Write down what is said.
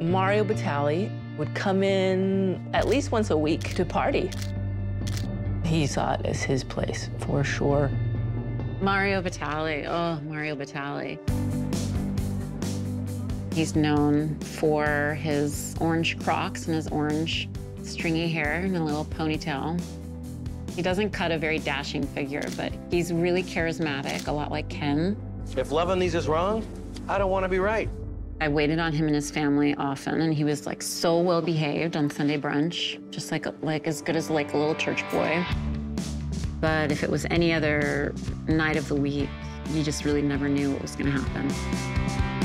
Mario Batali would come in at least once a week to party. He saw it as his place, for sure. Mario Batali, oh, Mario Batali. He's known for his orange Crocs and his orange stringy hair and a little ponytail. He doesn't cut a very dashing figure, but he's really charismatic, a lot like Ken. If loving these is wrong, I don't want to be right. I waited on him and his family often, and he was like so well behaved on Sunday brunch, just like like as good as like a little church boy. But if it was any other night of the week, you just really never knew what was going to happen.